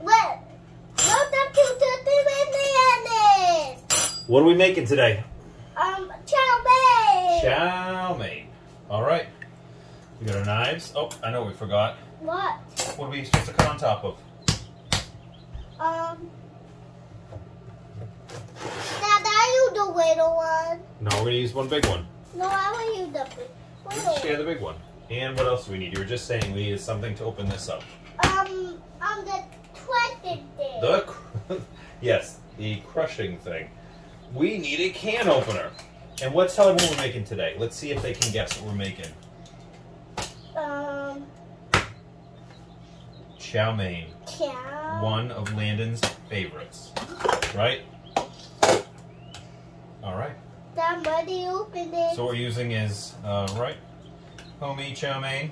What? Welcome to the What are we making today? Um, chow mein. Chow mein. All right. We got our knives. Oh, I know we forgot. What? What are we supposed to cut on top of? Um. Dad, I use the little one. No, we're gonna use one big one. No, I will use the big little Share the big one. And what else do we need? You were just saying we need something to open this up. Um, on the thing. The cr- yes, the crushing thing. We need a can opener. And let's tell everyone what we're making today. Let's see if they can guess what we're making. Um, Chow mein, chow. one of Landon's favorites. Right? All right. Somebody opened it. So what we're using is, uh, right, homemade chow mein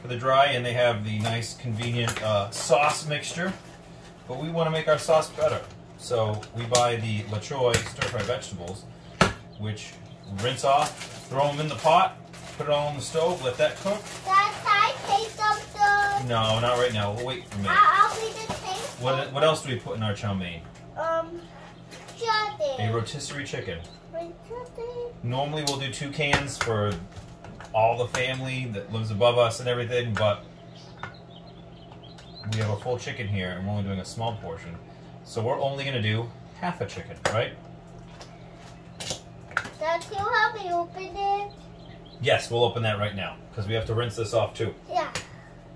for the dry, and they have the nice, convenient uh, sauce mixture. But we want to make our sauce better. So we buy the La Choy stir-fry vegetables, which rinse off, throw them in the pot, put it all on the stove, let that cook. Dad, I taste something? No, not right now. We'll wait for a minute. I- I'll be the taste. What, what else do we put in our chow mein? Um, chocolate. A rotisserie chicken. Chocolate. Normally we'll do two cans for all the family that lives above us and everything, but we have a full chicken here and we're only doing a small portion. So we're only gonna do half a chicken, right? Dad, can you help me open it? Yes, we'll open that right now because we have to rinse this off too. Yeah.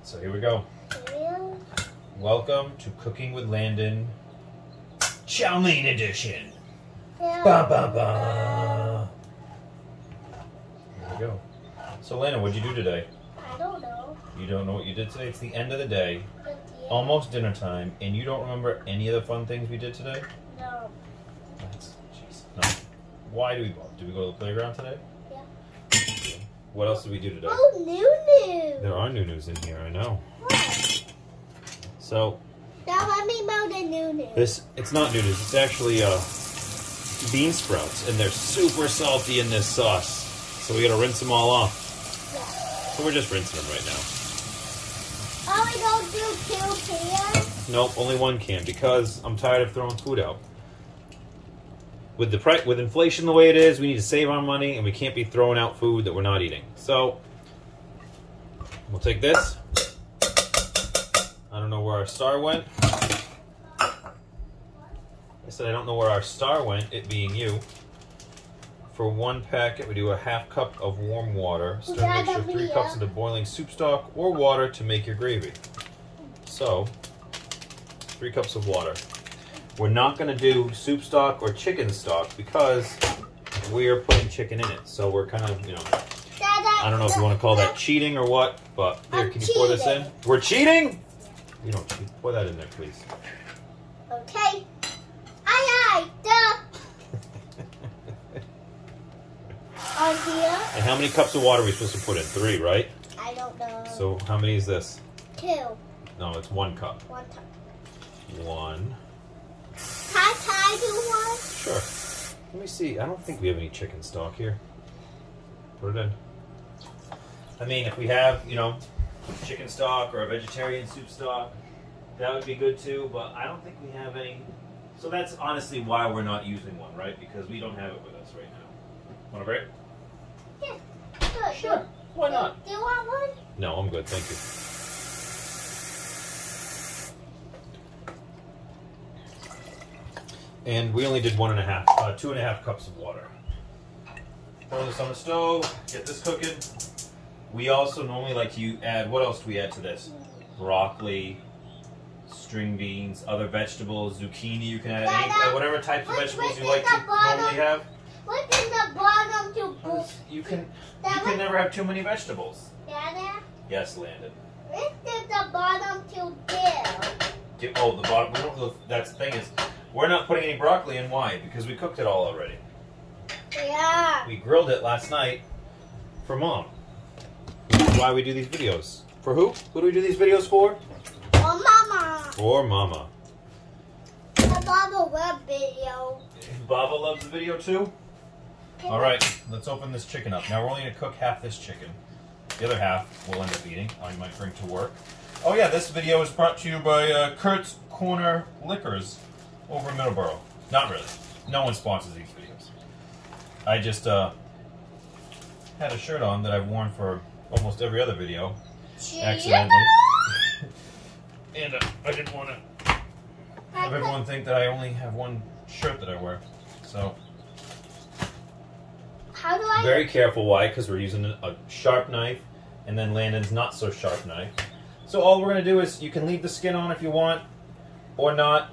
So here we go. Real? Welcome to Cooking with Landon Chow Mein Edition. Yeah. Ba ba ba. There we go. So Landon, what'd you do today? I don't know. You don't know what you did today? It's the end of the day. Yeah. almost dinner time, and you don't remember any of the fun things we did today? No. That's, jeez, no. Why do we go? Did we go to the playground today? Yeah. What else did we do today? Oh, new new. There are new news in here, I know. What? So Now let me know the new new. this, it's not new news. It's actually uh, bean sprouts, and they're super salty in this sauce. So we gotta rinse them all off. So we're just rinsing them right now. Oh, we don't do two cans? Nope, only one can because I'm tired of throwing food out. With the price, with inflation the way it is, we need to save our money, and we can't be throwing out food that we're not eating. So we'll take this. I don't know where our star went. I said I don't know where our star went. It being you. For one packet, we do a half cup of warm water. Stir Yeah, mixture three cups into boiling soup stock or water to make your gravy. So, three cups of water. We're not going to do soup stock or chicken stock because we're putting chicken in it. So we're kind of, you know, I don't know if you want to call that cheating or what, but here, can you pour this in? We're cheating? You don't cheat. Pour that in there, please. Okay. On here? and how many cups of water are we supposed to put in? Three, right? I don't know. So how many is this? two. No, it's one cup. One time. One. Can I, can I do one? Sure. Let me see. I don't think we have any chicken stock here. Put it in. I mean, if we have, you know, chicken stock or a vegetarian soup stock, that would be good too, but I don't think we have any. So that's honestly why we're not using one, right? Because we don't have it with us right now. Want a break? Yeah. Sure. Why not? Do you want one? No, I'm good. Thank you. And we only did one and a half, uh, two and a half cups of water. Throw this on the stove, get this cooking. We also normally like to add, what else do we add to this? Broccoli, string beans, other vegetables, zucchini, you can add any, Dada, uh, whatever types of vegetables you like to normally have. What's in the bottom to You can, you Dada, can never have too many vegetables. Dada, Yes, Landon. what's in the bottom to? Get, oh, the bottom. We don't. That's the thing is, we're not putting any broccoli in. Why? Because we cooked it all already. Yeah. We grilled it last night for mom. That's why we do these videos. For who? Who do we do these videos for? Oh, mama. For mama. The mama web video. Baba loves the video too. All right, let's open this chicken up. Now we're only gonna cook half this chicken. The other half we'll end up eating. I might bring to work. Oh yeah, this video is brought to you by uh, Kurt's Corner Liquors over in Middleborough. Not really. No one sponsors these videos. I just uh, had a shirt on that I've worn for almost every other video, accidentally. and uh, I didn't want to have everyone think that I only have one shirt that I wear. So How do I? very careful. Why? Because we're using a sharp knife, and then Landon's not so sharp knife. So all we're gonna do is you can leave the skin on if you want, or not.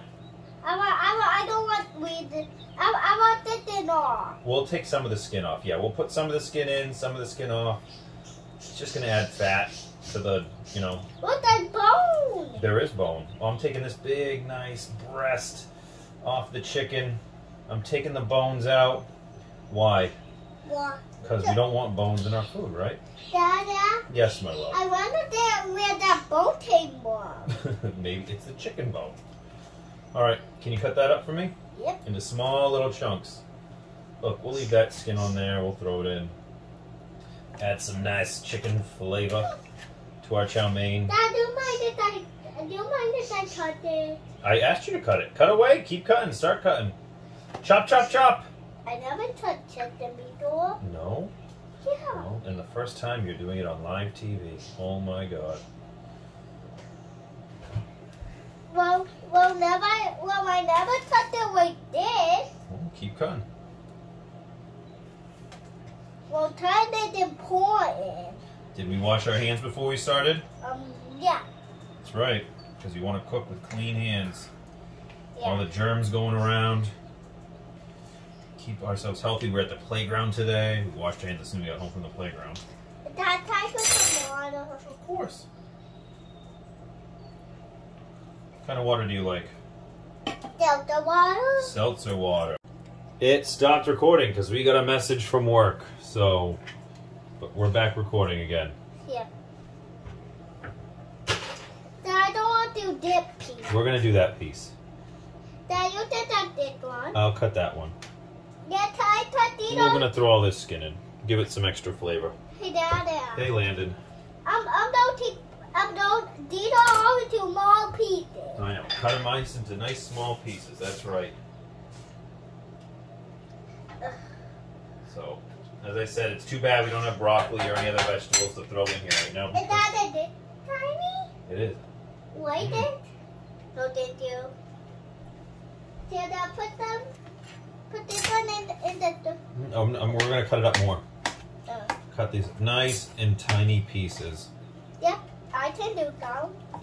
I want. I want. I don't want with. I, I want this thing off. We'll take some of the skin off. Yeah, we'll put some of the skin in, some of the skin off. It's just gonna add fat to the, you know, What that bone? there is bone. Oh, I'm taking this big, nice breast off the chicken. I'm taking the bones out. Why? Because we don't want bones in our food, right? Dada, Yes, my love. I wonder that where that bone came from. Maybe it's the chicken bone. All right, can you cut that up for me? Yep. Into small little chunks. Look, we'll leave that skin on there. We'll throw it in. Add some nice chicken flavor to our chow mein. Dad, do you mind if I? Do you mind if I cut it? I asked you to cut it. Cut away. Keep cutting. Start cutting. Chop, chop, chop. I never touched chicken before. No, Yeah. no. And the first time you're doing it on live TV. Oh my God. Well, well, never. Well, I never touched it like this. Well, keep cutting. Well, time is important. Did we wash our hands before we started? Um, yeah, That's right. Because you want to cook with clean hands. Yeah. All the germs going around. Keep ourselves healthy. We're at the playground today. We washed our hands as soon as we got home from the playground. Dad, can I put some water? Of course. What kind of water do you like? Delta water? Seltzer water. It stopped recording because we got a message from work. So, but we're back recording again. Yeah. Dad, I don't want to dip piece. We're gonna do that piece. Dad, you did that this one. I'll cut that one. We're gonna throw all this skin in. Give it some extra flavor. Hey, Dad. Hey, Landon. I'm, I'm going to, I'm going, these are all into small pieces. I know. Cut them nice into nice small pieces. That's right. So, as I said, it's too bad we don't have broccoli or any other vegetables to throw in here right now. Is that a tiny? It is. Mhm. it? So did you? Did I put them? Put this one in, in the, Oh, no, we're gonna cut it up more. uh, Cut these nice and tiny pieces. yep, I can do.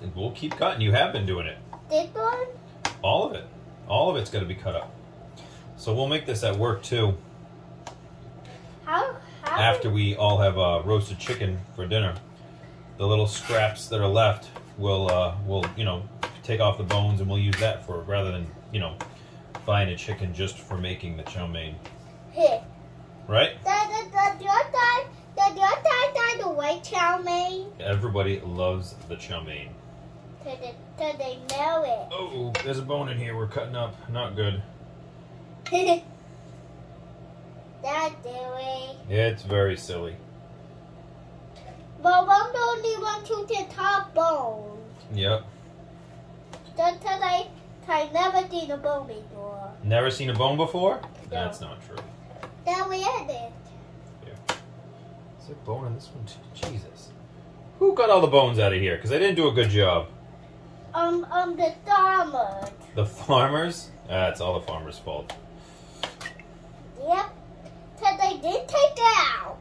And we'll keep cutting. You have been doing it. This one? All of it. All of it's gonna be cut up. So we'll make this at work too. How, how? After we all have uh, roasted chicken for dinner, the little scraps that are left, we'll uh, we'll you know take off the bones and we'll use that for rather than you know buying a chicken just for making the chow mein, Here. right? The, the, the, your time, the, your time, time, the white chow mein. Everybody loves the chow mein. The, to they know it. Oh, there's a bone in here. We're cutting up. Not good. That's doing. It's very silly. But one only one to the top bone. Yep. That's because I, I never seen a bone before. Never seen a bone before? That's not true. Then we had it. it. Is there bone in this one too? Jesus. Who got all the bones out of here? Because I didn't do a good job. Um, um, the farmers. The farmers? That's all the farmers' fault. Yep. Because they did take it out.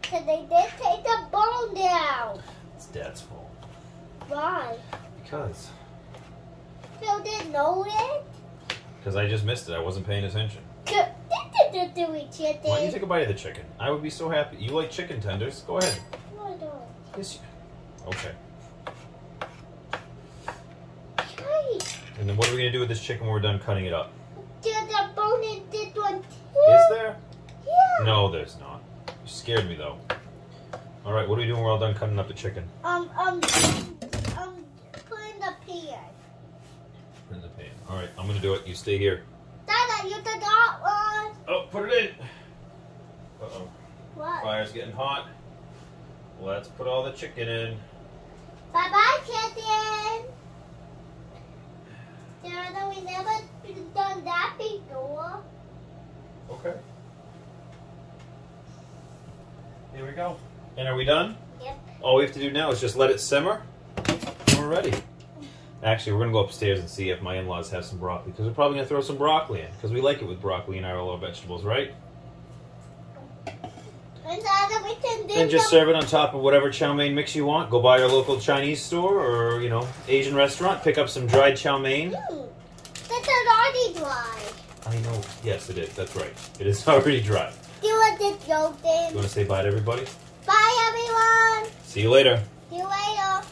Because they did take the bone down. It's Dad's fault. Why? Because. Phil didn't know it. Because I just missed it. I wasn't paying attention. Why don't you take a bite of the chicken? I would be so happy. You like chicken tenders? Go ahead. No. Yes. You... Okay. And then what are we going to do with this chicken when we're done cutting it up? There's a bone in this one too. Is there? Yeah. No, there's not. You scared me though. All right, what are we doing? when We're all done cutting up the chicken. Um, um, put in the pan. Put it in the pan. All right, I'm gonna do it. You stay here. Dada, you did that one. Oh, put it in. Uh oh, What? fire's getting hot. Let's put all the chicken in. Bye bye, Captain. Dad, we never done that before. Okay. Here we go. And are we done? Yep. All we have to do now is just let it simmer. We're ready. Actually, we're going to go upstairs and see if my in-laws have some broccoli because we're probably going to throw some broccoli in because we like it with broccoli and our little vegetables, right? And Dad, we can do And just serve it on top of whatever chow mein mix you want. Go by your local Chinese store or, you know, Asian restaurant. Pick up some dried chow mein. Mm, That's already dry. I know. Yes, it is. That's right. It is already dry. Do it this You want to say bye to everybody? Bye, everyone. See you later. See you later.